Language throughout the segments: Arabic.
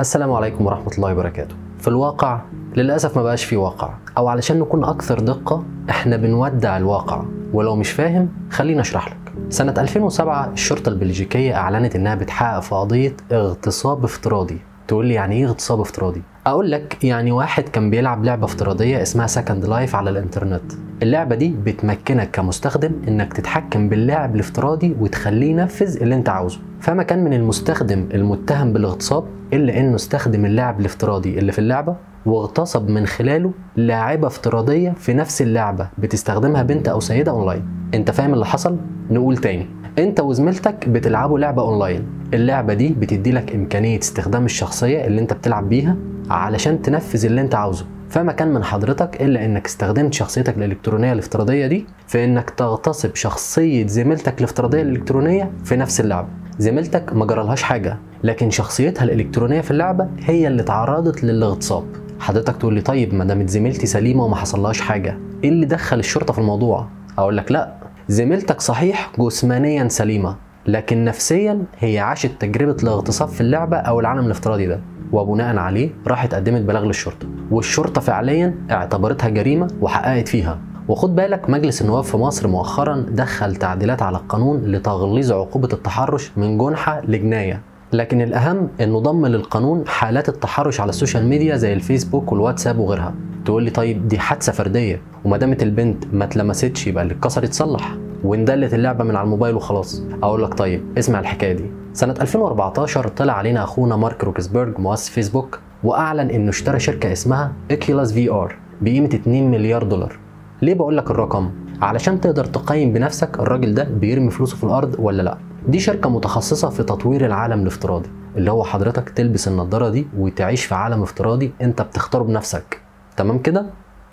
السلام عليكم ورحمة الله وبركاته. في الواقع للأسف ما بقاش في واقع. أو علشان نكون أكثر دقة إحنا بنودع الواقع. ولو مش فاهم خليني أشرح لك. سنة 2007 الشرطة البلجيكية أعلنت إنها بتحقق في قضية اغتصاب افتراضي. تقول لي يعني إيه اغتصاب افتراضي؟ أقول لك يعني واحد كان بيلعب لعبة افتراضية اسمها Second Life على الإنترنت. اللعبة دي بتمكنك كمستخدم إنك تتحكم باللاعب الافتراضي وتخليه ينفذ اللي أنت عاوزه. فما كان من المستخدم المتهم بالاغتصاب إلا إنه استخدم اللاعب الافتراضي اللي في اللعبة واغتصب من خلاله لاعبة افتراضية في نفس اللعبة بتستخدمها بنت أو سيدة أونلاين. أنت فاهم اللي حصل؟ نقول تاني. أنت وزميلتك بتلعبوا لعبة أونلاين. اللعبة دي بتدي لك إمكانية استخدام الشخصية اللي أنت بتلعب بيها علشان تنفذ اللي أنت عاوزه. فما كان من حضرتك إلا إنك استخدمت شخصيتك الإلكترونية الافتراضية دي في إنك تغتصب شخصية زميلتك الافتراضية الإلكترونية في نفس اللعبة. زميلتك ما جرالهاش حاجة. لكن شخصيتها الإلكترونية في اللعبة هي اللي تعرضت للاغتصاب. حضرتك تقول لي طيب ما دامت زميلتي سليمة وما حصلهاش حاجة إيه اللي دخل الشرطة في الموضوع؟ أقول لك لا زميلتك صحيح جسمانيا سليمة لكن نفسيا هي عاشت تجربة الاغتصاب في اللعبة أو العالم الافتراضي ده. وبناء عليه راحت قدمت بلاغ للشرطة والشرطة فعليا اعتبرتها جريمة وحققت فيها. وخد بالك مجلس النواب في مصر مؤخرا دخل تعديلات على القانون لتغليظ عقوبة التحرش من جنحة لجناية. لكن الأهم إنه ضم للقانون حالات التحرش على ال social media زي الفيسبوك والواتساب وغيرها. تقول لي طيب دي حادثة فردية وما دامت البنت ما اتلمستش يبقى اللي اتكسر يتصلح وانزلت اللعبة من على الموبايل وخلاص. أقول لك طيب اسمع الحكاية دي. سنة 2014 طلع علينا أخونا مارك زوكربيرج مؤسس فيسبوك وأعلن إنه اشترى شركة اسمها Oculus VR بقيمة 2 مليار دولار. ليه بقول لك الرقم؟ علشان تقدر تقيم بنفسك الراجل ده بيرمي فلوسه في الأرض ولا لأ؟ دي شركة متخصصة في تطوير العالم الافتراضي اللي هو حضرتك تلبس النضارة دي وتعيش في عالم افتراضي انت بتختاره بنفسك. تمام كده؟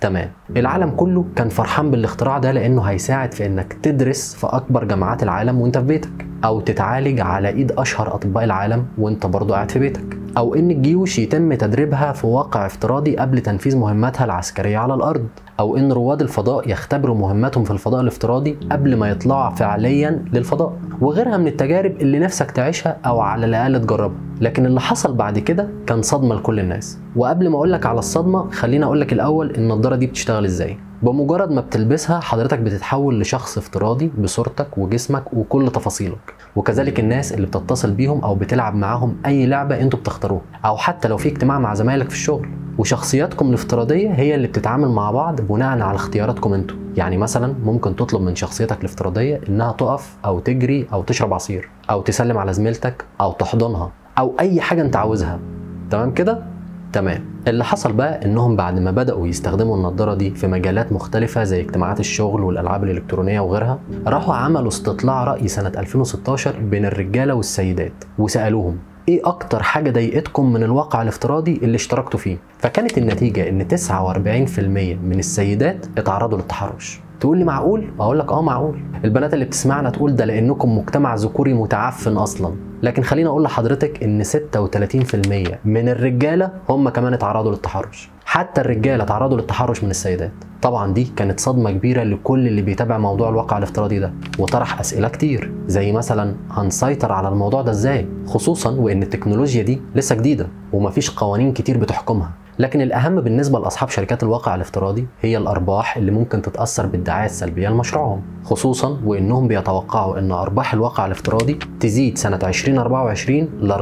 تمام. العالم كله كان فرحان بالاختراع ده لأنه هيساعد في إنك تدرس في أكبر جامعات العالم وأنت في بيتك أو تتعالج على إيد أشهر أطباء العالم وأنت برضه قاعد في بيتك أو إن الجيوش يتم تدريبها في واقع افتراضي قبل تنفيذ مهماتها العسكرية على الأرض. أو إن رواد الفضاء يختبروا مهماتهم في الفضاء الافتراضي قبل ما يطلعوا فعليا للفضاء وغيرها من التجارب اللي نفسك تعيشها أو على الأقل تجربها. لكن اللي حصل بعد كده كان صدمة لكل الناس. وقبل ما أقول لك على الصدمة خليني أقول لك الأول النضارة دي بتشتغل إزاي. بمجرد ما بتلبسها حضرتك بتتحول لشخص افتراضي بصورتك وجسمك وكل تفاصيلك. وكذلك الناس اللي بتتصل بيهم أو بتلعب معاهم أي لعبة أنتوا بتختاروها. أو حتى لو في اجتماع مع زمايلك في الشغل. وشخصياتكم الافتراضية هي اللي بتتعامل مع بعض بناء على اختياراتكم أنتوا. يعني مثلا ممكن تطلب من شخصيتك الافتراضية إنها تقف أو تجري أو تشرب عصير أو تسلم على زميلتك أو تحضنها أو أي حاجة أنت عاوزها. تمام كده؟ تمام. اللي حصل بقى إنهم بعد ما بدأوا يستخدموا النضارة دي في مجالات مختلفة زي اجتماعات الشغل والألعاب الإلكترونية وغيرها راحوا عملوا استطلاع رأي سنة 2016 بين الرجالة والسيدات وسألوهم إيه أكتر حاجة ضايقتكم من الواقع الافتراضي اللي اشتركتوا فيه؟ فكانت النتيجة إن 49% من السيدات اتعرضوا للتحرش. تقول لي معقول؟ أقول لك آه معقول. البنات اللي بتسمعنا تقول ده لأنكم مجتمع ذكوري متعفن أصلا. لكن خليني أقول لحضرتك إن 36% من الرجالة هم كمان اتعرضوا للتحرش. حتى الرجالة اتعرضوا للتحرش من السيدات. طبعا دي كانت صدمة كبيرة لكل اللي بيتابع موضوع الواقع الافتراضي ده وطرح أسئلة كتير زي مثلا هنسيطر على الموضوع ده إزاي؟ خصوصا وإن التكنولوجيا دي لسه جديدة ومفيش قوانين كتير بتحكمها. لكن الأهم بالنسبة لأصحاب شركات الواقع الافتراضي هي الأرباح اللي ممكن تتأثر بالدعاية السلبية لمشروعهم خصوصا وإنهم بيتوقعوا إن أرباح الواقع الافتراضي تزيد سنة 2024 ل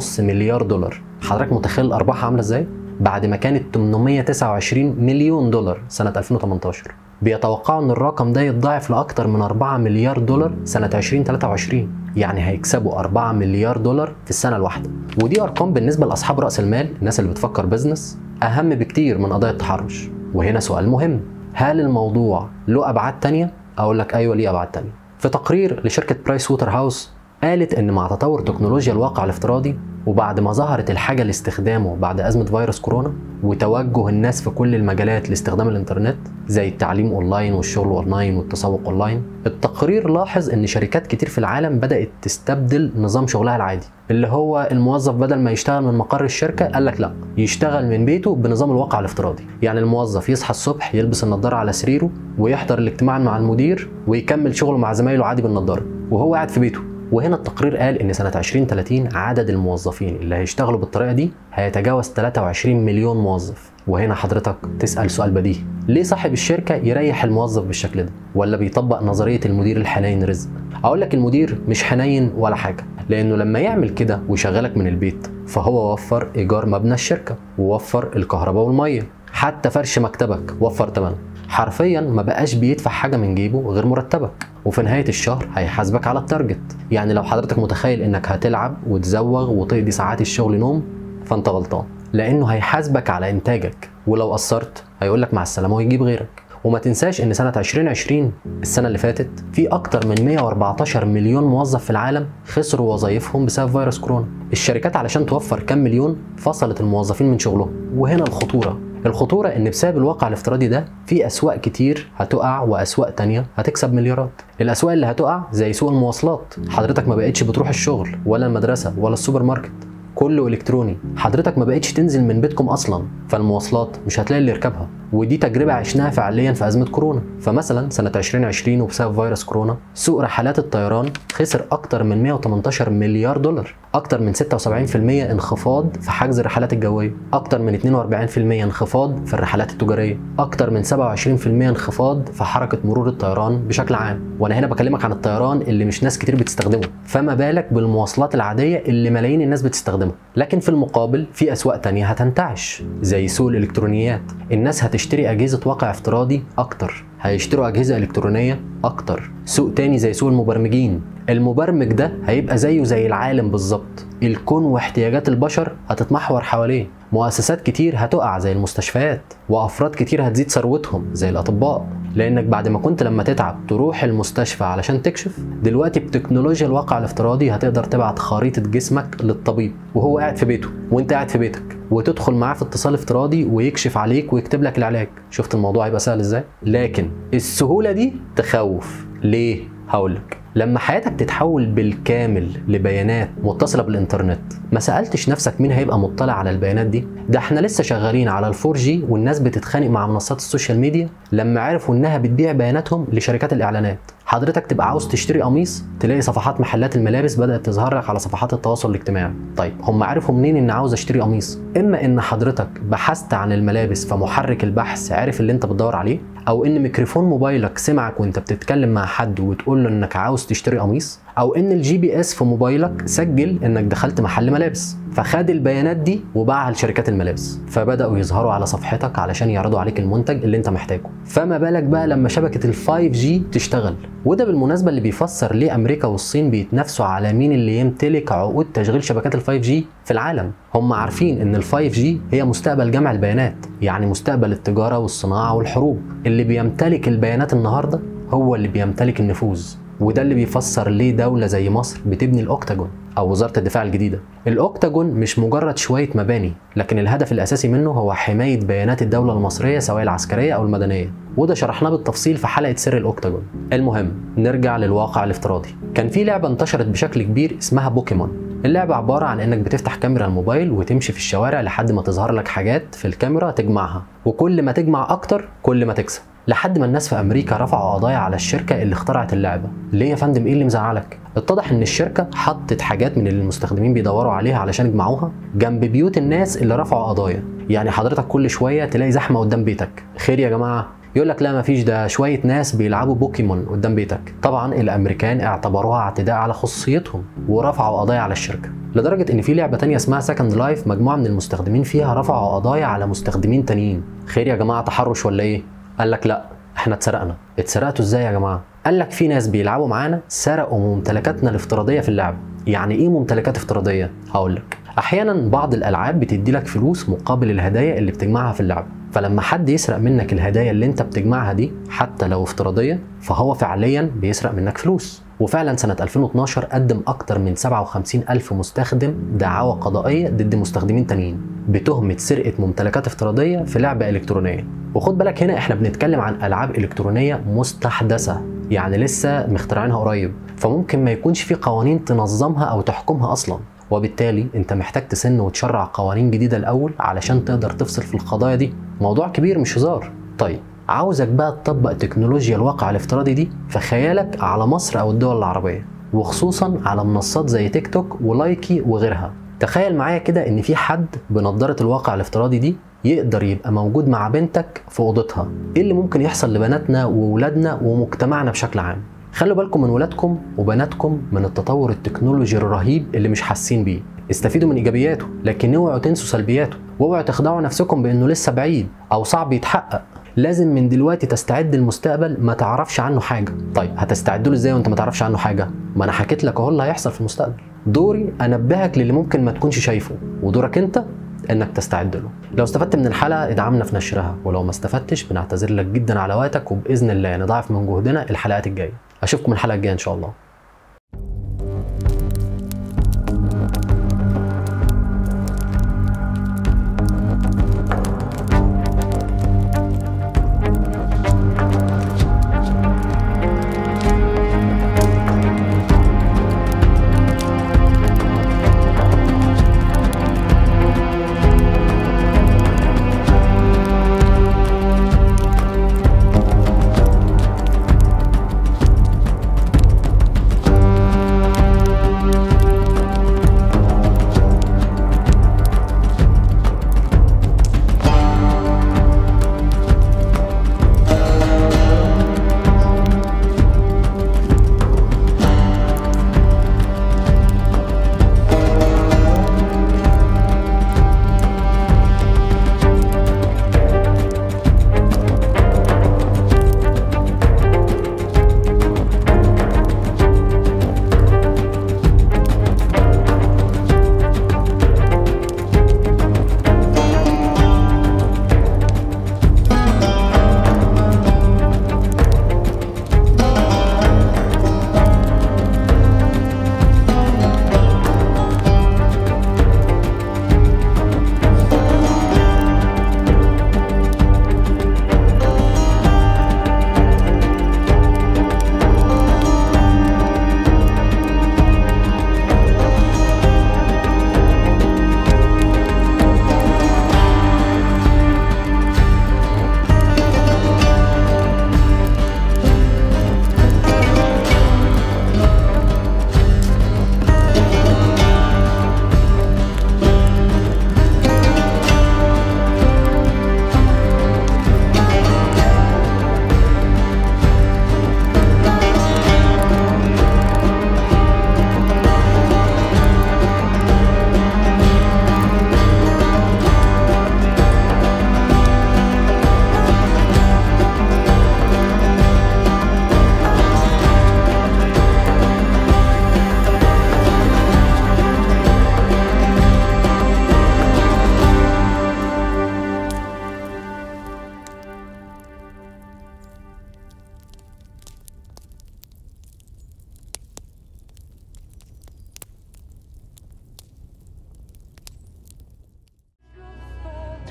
24.5 مليار دولار حضرتك متخيل الأرباح عاملة إزاي؟ بعد ما كانت 829 مليون دولار سنة 2018 بيتوقعوا إن الرقم ده يتضاعف لاكثر من 4 مليار دولار سنة 2023 يعني هيكسبوا 4 مليار دولار في السنة الواحدة. ودي أرقام بالنسبة لأصحاب رأس المال الناس اللي بتفكر بزنس أهم بكتير من قضايا التحرش. وهنا سؤال مهم هل الموضوع له أبعاد تانية؟ أقول لك أيوه ليه أبعاد تانية. في تقرير لشركة برايس ووتر هاوس قالت إن مع تطور تكنولوجيا الواقع الافتراضي وبعد ما ظهرت الحاجة لاستخدامه بعد أزمة فيروس كورونا وتوجه الناس في كل المجالات لاستخدام الإنترنت زي التعليم أونلاين والشغل أونلاين والتسوق أونلاين التقرير لاحظ إن شركات كتير في العالم بدأت تستبدل نظام شغلها العادي اللي هو الموظف بدل ما يشتغل من مقر الشركة قال لك لا يشتغل من بيته بنظام الواقع الافتراضي. يعني الموظف يصحى الصبح يلبس النضارة على سريره ويحضر الاجتماع مع المدير ويكمل شغله مع زمايله عادي بالنضارة وهو قاعد في بيته. وهنا التقرير قال إن سنة 2030 عدد الموظفين اللي هيشتغلوا بالطريقة دي هيتجاوز 23 مليون موظف. وهنا حضرتك تسأل سؤال بديهي. ليه صاحب الشركة يريح الموظف بالشكل ده؟ ولا بيطبق نظرية المدير الحنين رزق؟ أقول لك المدير مش حنين ولا حاجة لأنه لما يعمل كده ويشغلك من البيت فهو وفر إيجار مبنى الشركة ووفر الكهرباء والمية حتى فرش مكتبك وفر ثمنه حرفيا ما بقاش بيدفع حاجة من جيبه غير مرتبك. وفي نهاية الشهر هيحاسبك على التارجت. يعني لو حضرتك متخيل إنك هتلعب وتزوغ وتقضي ساعات الشغل نوم فأنت غلطان. لأنه هيحاسبك على إنتاجك. ولو قصرت هيقول لك مع السلامة ويجيب غيرك. وما تنساش إن سنة 2020 السنة اللي فاتت في أكتر من 114 مليون موظف في العالم خسروا وظائفهم بسبب فيروس كورونا. الشركات علشان توفر كام مليون فصلت الموظفين من شغلهم. وهنا الخطورة. الخطورة إن بسبب الواقع الافتراضي ده في أسواق كتير هتقع وأسواق تانية هتكسب مليارات. الأسواق اللي هتقع زي سوق المواصلات. حضرتك ما بقتش بتروح الشغل ولا المدرسة ولا السوبر ماركت. كله إلكتروني. حضرتك ما بقتش تنزل من بيتكم أصلا. فالمواصلات مش هتلاقي اللي يركبها. ودي تجربة عشناها فعليا في أزمة كورونا. فمثلا سنة 2020 وبسبب فيروس كورونا سوق رحلات الطيران خسر أكتر من 118 مليار دولار. أكتر من 76% انخفاض في حجز الرحلات الجوية. أكتر من 42% انخفاض في الرحلات التجارية. أكتر من 27% انخفاض في حركة مرور الطيران بشكل عام. وأنا هنا بكلمك عن الطيران اللي مش ناس كتير بتستخدمه. فما بالك بالمواصلات العادية اللي ملايين الناس بتستخدمها. لكن في المقابل في أسواق تانية هتنتعش زي سوق الإلكترونيات. الناس هتشتري أجهزة واقع افتراضي أكتر. هيشتروا أجهزة إلكترونية أكتر. سوق تاني زي سوق المبرمجين. المبرمج ده هيبقى زيه زي العالم بالظبط. الكون واحتياجات البشر هتتمحور حواليه. مؤسسات كتير هتقع زي المستشفيات وأفراد كتير هتزيد ثروتهم زي الأطباء. لأنك بعد ما كنت لما تتعب تروح المستشفى علشان تكشف دلوقتي بتكنولوجيا الواقع الافتراضي هتقدر تبعت خريطة جسمك للطبيب وهو قاعد في بيته وأنت قاعد في بيتك. وتدخل معاه في اتصال افتراضي ويكشف عليك ويكتب لك العلاج. شفت الموضوع هيبقى سهل إزاي؟ لكن السهولة دي تخوف. ليه؟ هقولك. لما حياتك تتحول بالكامل لبيانات متصلة بالإنترنت ما سألتش نفسك مين هيبقى مطلع على البيانات دي؟ ده إحنا لسه شغالين على ال 4G والناس بتتخانق مع منصات ال social media لما عرفوا إنها بتبيع بياناتهم لشركات الإعلانات حضرتك تبقى عاوز تشتري قميص تلاقي صفحات محلات الملابس بدأت تظهر لك على صفحات التواصل الاجتماعي. طيب هم عرفوا منين إن عاوز أشتري قميص؟ إما إن حضرتك بحثت عن الملابس فمحرك البحث عرف اللي أنت بتدور عليه أو إن ميكروفون موبايلك سمعك وأنت بتتكلم مع حد وتقول له إنك عاوز تشتري قميص. أو إن ال GPS في موبايلك سجل إنك دخلت محل ملابس. فخد البيانات دي وباعها لشركات الملابس. فبدأوا يظهروا على صفحتك علشان يعرضوا عليك المنتج اللي أنت محتاجه. فما بالك بقى لما شبكة ال 5G تشتغل؟ وده بالمناسبة اللي بيفسر ليه أمريكا والصين بيتنافسوا على مين اللي يمتلك عقود تشغيل شبكات ال 5G في العالم. هم عارفين إن ال 5G هي مستقبل جمع البيانات يعني مستقبل التجارة والصناعة والحروب. اللي بيمتلك البيانات النهارده هو اللي بيمتلك النفوذ. وده اللي بيفسر ليه دولة زي مصر بتبني الأوكتاجون أو وزارة الدفاع الجديدة. الأوكتاجون مش مجرد شوية مباني لكن الهدف الأساسي منه هو حماية بيانات الدولة المصرية سواء العسكرية أو المدنية وده شرحناه بالتفصيل في حلقة سر الأوكتاجون. المهم نرجع للواقع الافتراضي. كان في لعبة انتشرت بشكل كبير اسمها بوكيمون. اللعبة عبارة عن إنك بتفتح كاميرا الموبايل وتمشي في الشوارع لحد ما تظهر لك حاجات في الكاميرا تجمعها وكل ما تجمع أكتر كل ما تكسب. لحد ما الناس في أمريكا رفعوا قضايا على الشركة اللي اخترعت اللعبة. ليه يا فندم؟ إيه اللي مزعلك؟ اتضح إن الشركة حطت حاجات من اللي المستخدمين بيدوروا عليها علشان يجمعوها جنب بيوت الناس اللي رفعوا قضايا. يعني حضرتك كل شوية تلاقي زحمة قدام بيتك. خير يا جماعة. يقول لك لا مفيش. ده شوية ناس بيلعبوا بوكيمون قدام بيتك. طبعا الأمريكان اعتبروها اعتداء على خصوصيتهم ورفعوا قضايا على الشركة. لدرجة إن في لعبة تانية اسمها Second Life مجموعة من المستخدمين فيها رفعوا قضايا على مستخدمين تانيين. خير يا جماعة تحرش ولا إيه؟ قال لك لا إحنا اتسرقنا. اتسرقتوا إزاي يا جماعة؟ قال لك في ناس بيلعبوا معانا سرقوا ممتلكاتنا الافتراضية في اللعبه يعني إيه ممتلكات افتراضية؟ هقول لك. أحيانا بعض الألعاب بتدي لك فلوس مقابل الهدايا اللي بتجمعها في اللعبه فلما حد يسرق منك الهدايا اللي انت بتجمعها دي حتى لو افتراضيه فهو فعليا بيسرق منك فلوس. وفعلا سنة 2012 قدم أكتر من 57 ألف مستخدم دعاوى قضائية ضد مستخدمين تانيين بتهمة سرقة ممتلكات افتراضية في لعبة إلكترونية. وخد بالك هنا إحنا بنتكلم عن ألعاب إلكترونية مستحدثة يعني لسه مخترعينها قريب. فممكن ما يكونش في قوانين تنظمها أو تحكمها أصلا. وبالتالي أنت محتاج تسن وتشرع قوانين جديدة الأول علشان تقدر تفصل في القضايا دي. موضوع كبير مش هزار. طيب عاوزك بقى تطبق تكنولوجيا الواقع الافتراضي دي في خيالك على مصر أو الدول العربية وخصوصا على منصات زي تيك توك ولايكي وغيرها. تخيل معايا كده إن في حد بنضاره الواقع الافتراضي دي يقدر يبقى موجود مع بنتك في أوضتها. إيه اللي ممكن يحصل لبناتنا وولادنا ومجتمعنا بشكل عام؟ خلوا بالكم من ولادكم وبناتكم من التطور التكنولوجي الرهيب اللي مش حاسين بيه. استفيدوا من إيجابياته لكن اوعوا تنسوا سلبياته. واوعوا تخدعوا نفسكم بأنه لسه بعيد أو صعب يتحقق. لازم من دلوقتي تستعد للمستقبل ما تعرفش عنه حاجة. طيب هتستعد له إزاي وأنت ما تعرفش عنه حاجة؟ ما أنا حكيت لك أهو اللي هيحصل في المستقبل. دوري أنبهك للي ممكن ما تكونش شايفه ودورك أنت إنك تستعد له. لو استفدت من الحلقة ادعمنا في نشرها. ولو ما استفدتش بنعتذر لك جدا على وقتك وبإذن الله نضاعف من جهدنا الحلقات الجاية. أشوفكم الحلقة الجاية إن شاء الله.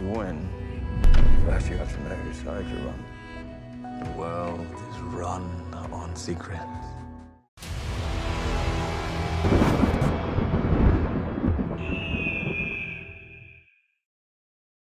To win, first you have to know whose side you're on. The world is run on secret.